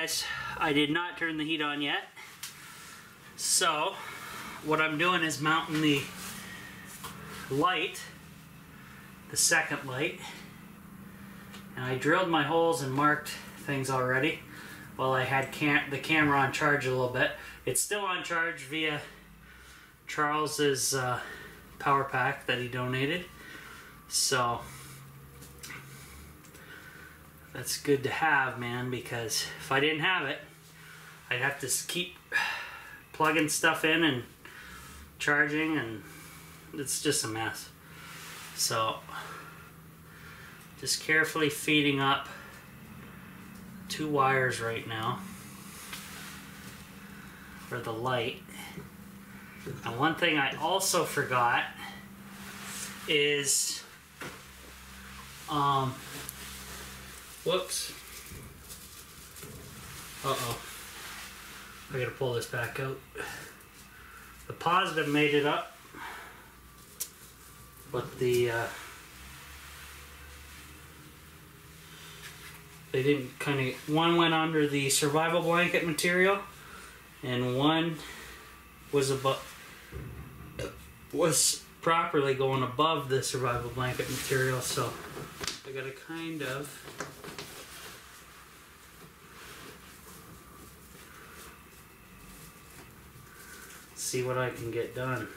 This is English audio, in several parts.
guys, I did not turn the heat on yet. So, what I'm doing is mounting the light, the second light, and I drilled my holes and marked things already while I had cam the camera on charge a little bit. It's still on charge via Charles's uh, power pack that he donated. So that's good to have, man, because if I didn't have it, I'd have to keep plugging stuff in and charging, and it's just a mess. So just carefully feeding up two wires right now for the light. And one thing I also forgot is, um, whoops. Uh-oh. I gotta pull this back out. The positive made it up, but the, uh, they didn't kind of, one went under the survival blanket material, and one was above, was properly going above the survival blanket material, so I gotta kind of see what I can get done.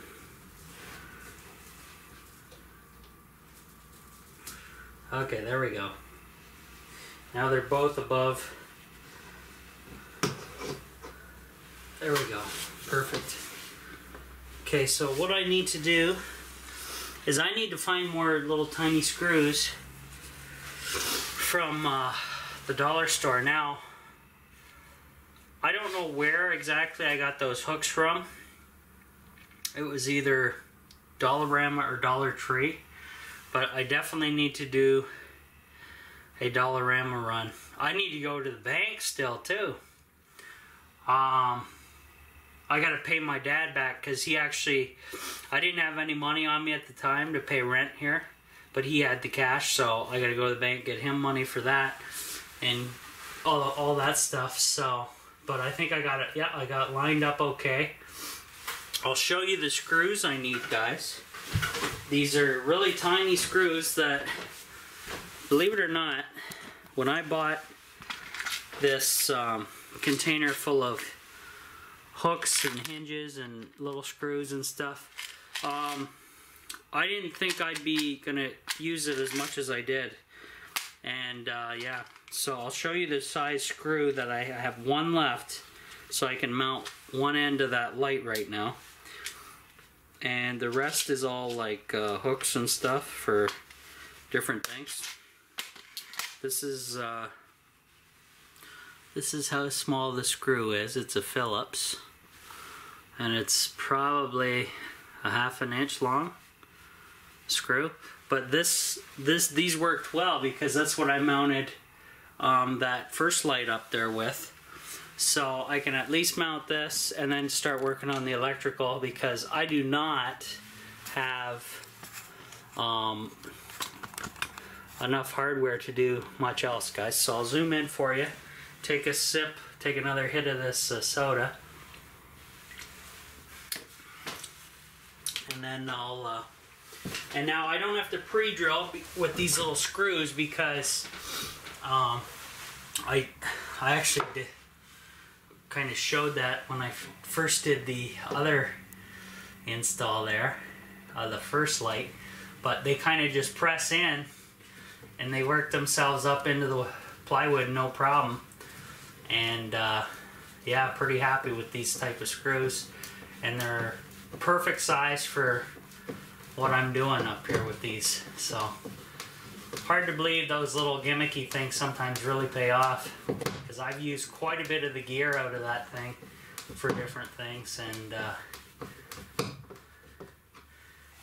Okay, there we go. Now they're both above. There we go. Perfect. Okay, so what I need to do is I need to find more little tiny screws from uh, the dollar store. Now, I don't know where exactly I got those hooks from. It was either Dollarama or Dollar Tree, but I definitely need to do a Dollarama run. I need to go to the bank still too. Um, I got to pay my dad back because he actually, I didn't have any money on me at the time to pay rent here, but he had the cash, so I got to go to the bank get him money for that and all all that stuff. So, but I think I got it. Yeah, I got lined up okay. I'll show you the screws I need, guys. These are really tiny screws that, believe it or not, when I bought this um, container full of hooks and hinges and little screws and stuff, um, I didn't think I'd be gonna use it as much as I did. And uh, yeah, so I'll show you the size screw that I have one left so I can mount one end of that light right now and the rest is all like uh, hooks and stuff for different things. This is uh, this is how small the screw is. It's a Phillips, and it's probably a half an inch long screw. But this this these worked well because that's what I mounted um, that first light up there with. So I can at least mount this and then start working on the electrical because I do not have um, enough hardware to do much else guys. So I'll zoom in for you, take a sip, take another hit of this uh, soda. And then I'll, uh, and now I don't have to pre-drill with these little screws because um, I, I actually did, kind of showed that when I first did the other install there, uh, the first light, but they kind of just press in and they work themselves up into the plywood no problem. And uh, yeah, pretty happy with these type of screws and they're perfect size for what I'm doing up here with these. So hard to believe those little gimmicky things sometimes really pay off because I've used quite a bit of the gear out of that thing for different things and uh,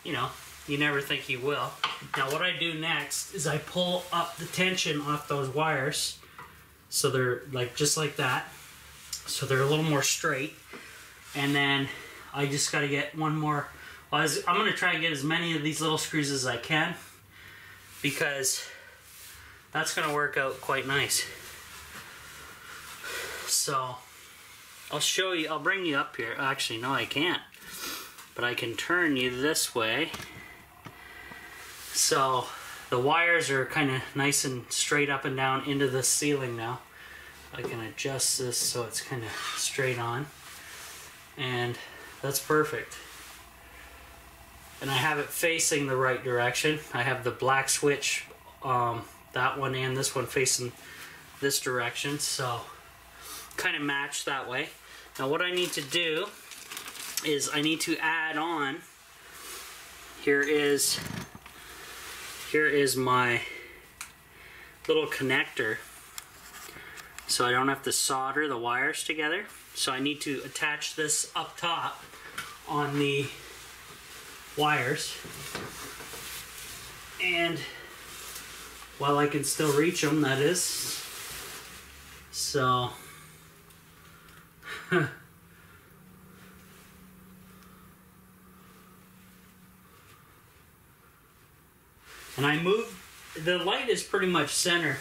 you know you never think you will. Now what I do next is I pull up the tension off those wires so they're like just like that so they're a little more straight and then I just got to get one more well, I'm going to try and get as many of these little screws as I can because that's going to work out quite nice. So I'll show you, I'll bring you up here. Actually, no, I can't. But I can turn you this way. So the wires are kind of nice and straight up and down into the ceiling now. I can adjust this so it's kind of straight on. And that's perfect. And I have it facing the right direction. I have the black switch, um, that one and this one facing this direction. So kind of match that way. Now what I need to do is I need to add on, here is, here is my little connector so I don't have to solder the wires together. So I need to attach this up top on the wires. And while I can still reach them, that is. So and I move the light is pretty much center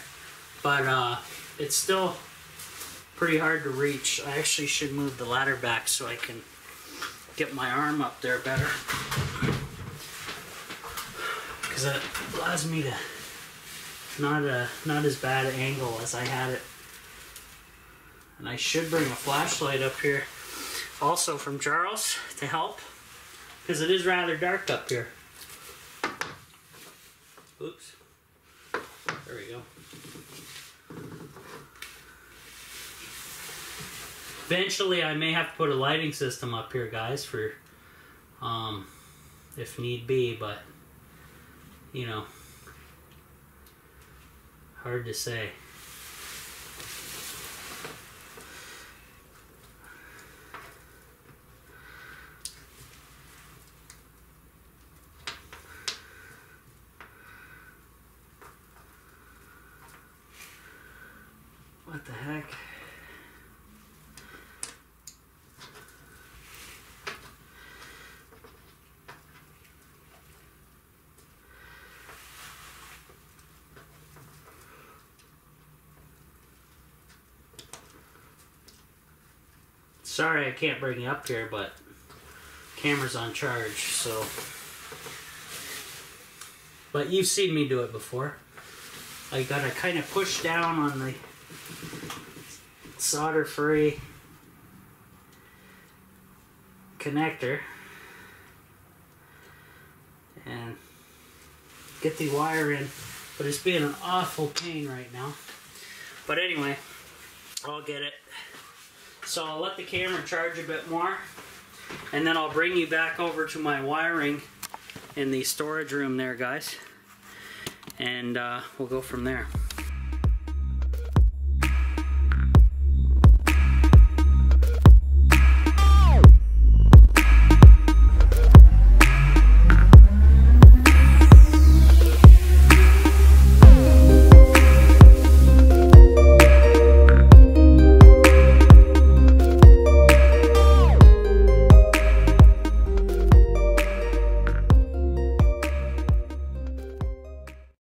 but uh, it's still pretty hard to reach I actually should move the ladder back so I can get my arm up there better because it allows me to not a not as bad an angle as I had it and I should bring a flashlight up here also from Charles to help because it is rather dark up here. Oops. There we go. Eventually I may have to put a lighting system up here guys for um, if need be but you know hard to say. What the heck? Sorry I can't bring you up here, but camera's on charge, so. But you've seen me do it before. I gotta kind of push down on the solder free connector and get the wire in but it's being an awful pain right now but anyway I'll get it so I'll let the camera charge a bit more and then I'll bring you back over to my wiring in the storage room there guys. And uh, we'll go from there